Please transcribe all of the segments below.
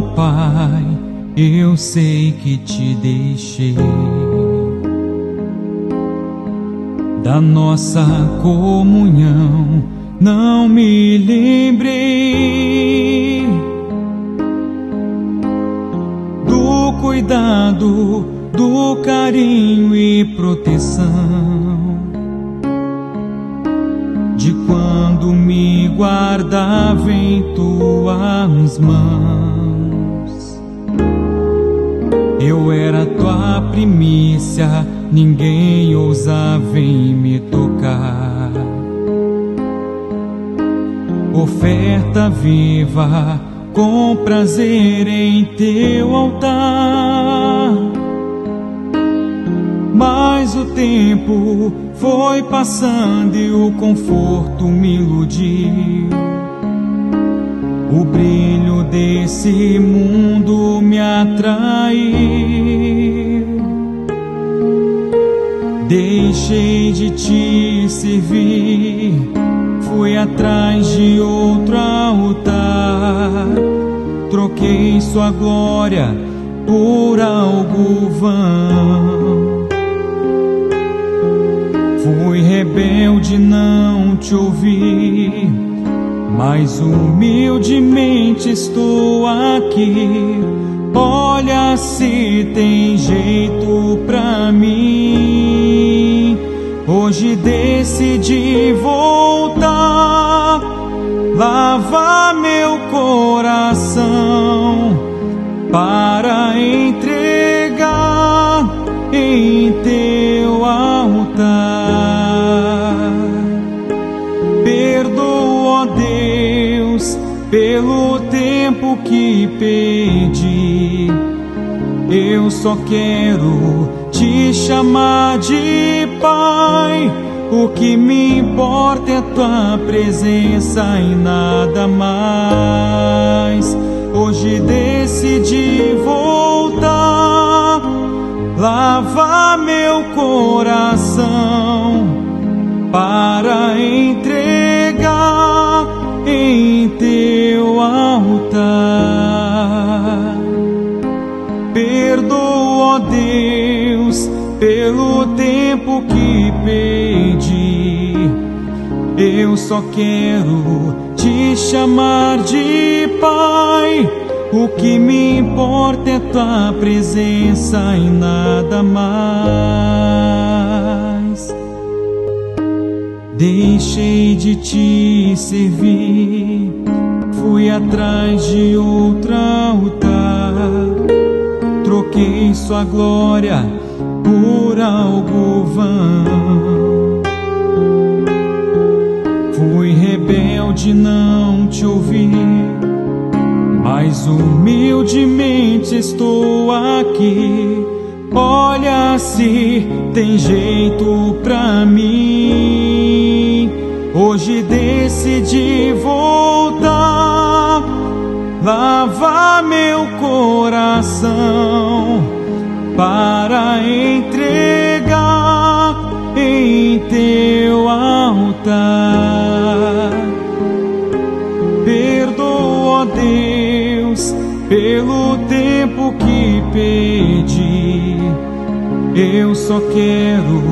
Pai, eu sei que te deixei. Da nossa comunhão não me lembrei do cuidado, do carinho e proteção de quando me guardava em tuas mãos. Eu era tua primícia, ninguém ousava em me tocar. Oferta viva, com prazer em teu altar. Mas o tempo foi passando e o conforto me iludiu. O brilho desse mundo me atraiu. Deixei de te servir, fui atrás de outro altar. Troquei sua glória por algo vão. Fui rebelde, não te ouvi, mas humildemente estou aqui. Olha se tem jeito pra mim. Hoje decidi voltar, lavar meu coração para entregar em teu pelo tempo que perdi. Eu só quero te chamar de Pai. O que me importa é tua presença e nada mais. Hoje decidi voltar, lavar meu coração pelo tempo que perdi. Eu só quero te chamar de Pai. O que me importa é tua presença e nada mais. Deixei de te servir, fui atrás de outro altar. Troquei sua glória por algo vão. Fui rebelde, não te ouvi, mas humildemente estou aqui. Olha se tem jeito pra mim. Hoje decidi voltar, lavar meu coração para entregar em teu altar. Perdoa, Deus, pelo tempo que perdi. Eu só quero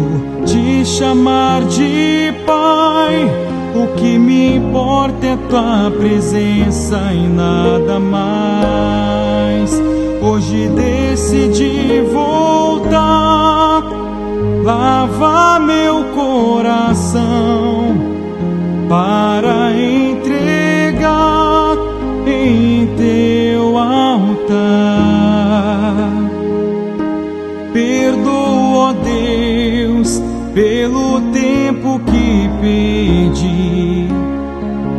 te chamar de Pai. O que me importa é tua presença e nada mais. Hoje decidi lavar meu coração para entregar em teu altar. Perdoa, Deus, pelo tempo que perdi.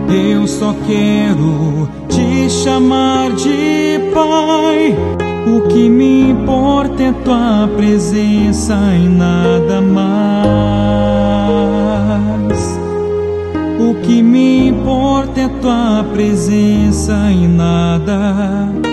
Eu só quero te chamar de Pai. O que me importa é tua presença e nada mais. O que me importa é tua presença e nada